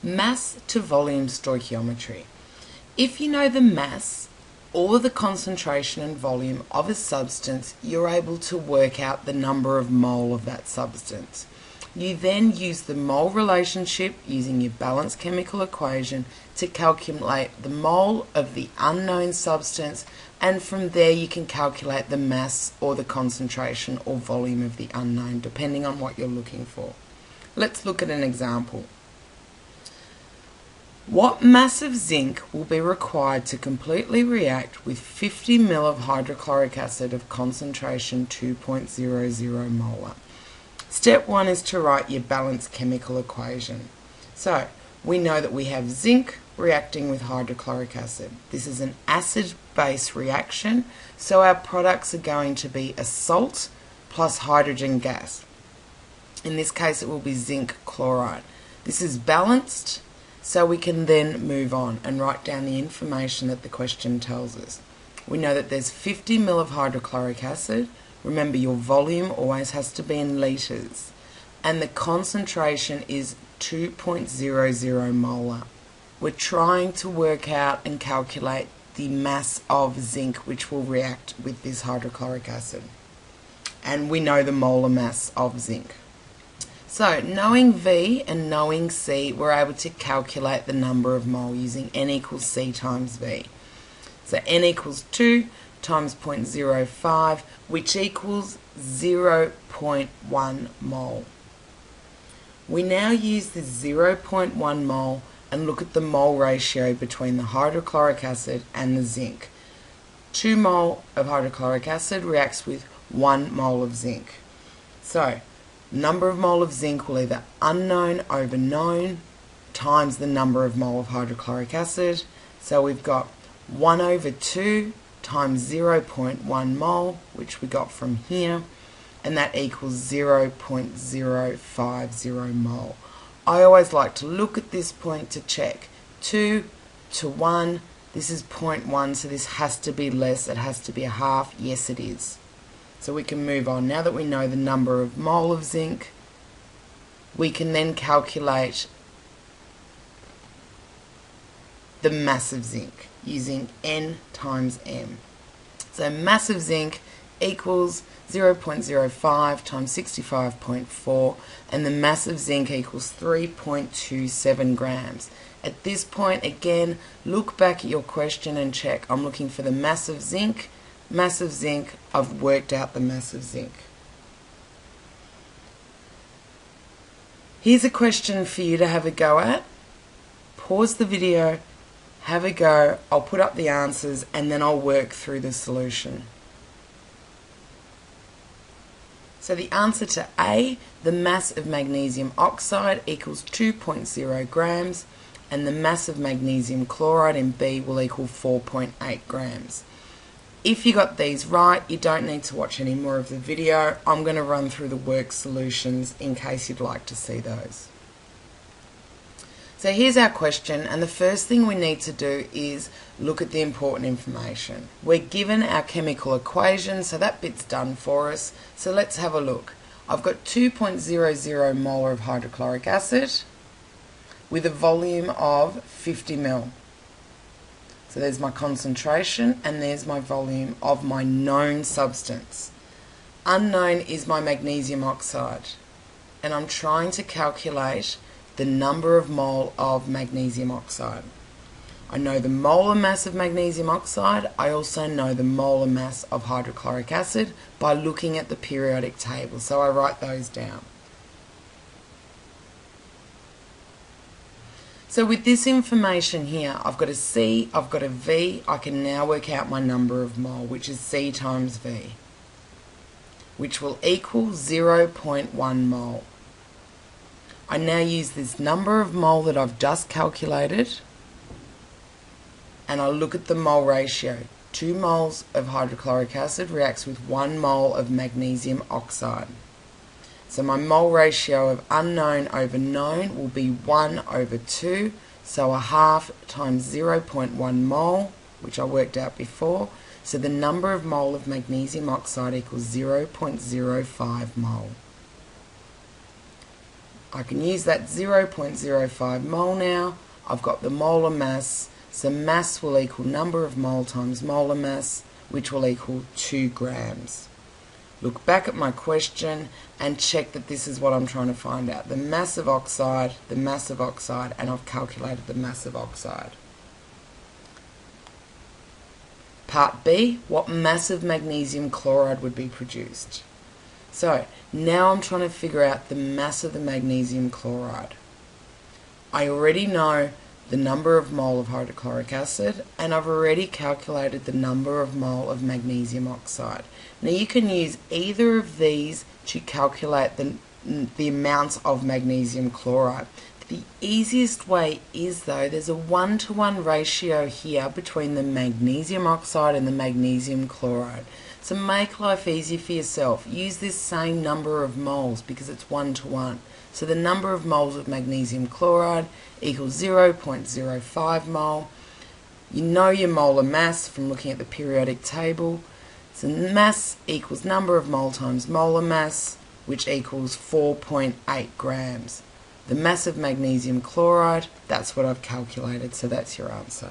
Mass to volume stoichiometry. If you know the mass or the concentration and volume of a substance, you're able to work out the number of mole of that substance. You then use the mole relationship using your balanced chemical equation to calculate the mole of the unknown substance and from there you can calculate the mass or the concentration or volume of the unknown depending on what you're looking for. Let's look at an example. What mass of zinc will be required to completely react with 50 ml of hydrochloric acid of concentration 2.00 molar? Step one is to write your balanced chemical equation. So, we know that we have zinc reacting with hydrochloric acid. This is an acid-base reaction, so our products are going to be a salt plus hydrogen gas. In this case, it will be zinc chloride. This is balanced so we can then move on and write down the information that the question tells us. We know that there's 50 ml of hydrochloric acid. Remember, your volume always has to be in litres. And the concentration is 2.00 molar. We're trying to work out and calculate the mass of zinc which will react with this hydrochloric acid. And we know the molar mass of zinc. So knowing V and knowing C, we're able to calculate the number of mole using N equals C times V. So N equals 2 times 0.05, which equals 0.1 mole. We now use the 0.1 mole and look at the mole ratio between the hydrochloric acid and the zinc. 2 mole of hydrochloric acid reacts with 1 mole of zinc. So number of mole of zinc will either unknown over known times the number of mole of hydrochloric acid. So we've got 1 over 2 times 0.1 mole, which we got from here, and that equals 0.050 mole. I always like to look at this point to check. 2 to 1, this is 0.1, so this has to be less, it has to be a half. Yes, it is. So we can move on. Now that we know the number of mole of zinc, we can then calculate the mass of zinc using N times M. So mass of zinc equals 0.05 times 65.4 and the mass of zinc equals 3.27 grams. At this point again look back at your question and check I'm looking for the mass of zinc mass of zinc, I've worked out the mass of zinc. Here's a question for you to have a go at. Pause the video, have a go, I'll put up the answers and then I'll work through the solution. So the answer to A, the mass of magnesium oxide equals 2.0 grams and the mass of magnesium chloride in B will equal 4.8 grams. If you got these right, you don't need to watch any more of the video. I'm going to run through the work solutions in case you'd like to see those. So here's our question, and the first thing we need to do is look at the important information. We're given our chemical equation, so that bit's done for us. So let's have a look. I've got 2.00 molar of hydrochloric acid with a volume of 50 ml. There's my concentration and there's my volume of my known substance. Unknown is my magnesium oxide. And I'm trying to calculate the number of mole of magnesium oxide. I know the molar mass of magnesium oxide. I also know the molar mass of hydrochloric acid by looking at the periodic table. So I write those down. So with this information here, I've got a C, I've got a V, I can now work out my number of mole, which is C times V, which will equal 0.1 mole. I now use this number of mole that I've just calculated, and I look at the mole ratio. 2 moles of hydrochloric acid reacts with 1 mole of magnesium oxide. So my mole ratio of unknown over known will be 1 over 2. So a half times 0.1 mole, which I worked out before. So the number of mole of magnesium oxide equals 0.05 mole. I can use that 0.05 mole now. I've got the molar mass, so mass will equal number of mole times molar mass, which will equal 2 grams. Look back at my question and check that this is what I'm trying to find out. The mass of oxide, the mass of oxide, and I've calculated the mass of oxide. Part B, what mass of magnesium chloride would be produced? So now I'm trying to figure out the mass of the magnesium chloride. I already know the number of mole of hydrochloric acid and I've already calculated the number of mole of magnesium oxide. Now you can use either of these to calculate the, the amounts of magnesium chloride. The easiest way is though there's a one-to-one -one ratio here between the magnesium oxide and the magnesium chloride. So make life easy for yourself. Use this same number of moles because it's one to one. So the number of moles of magnesium chloride equals 0.05 mole. You know your molar mass from looking at the periodic table. So mass equals number of mole times molar mass, which equals 4.8 grams. The mass of magnesium chloride, that's what I've calculated, so that's your answer.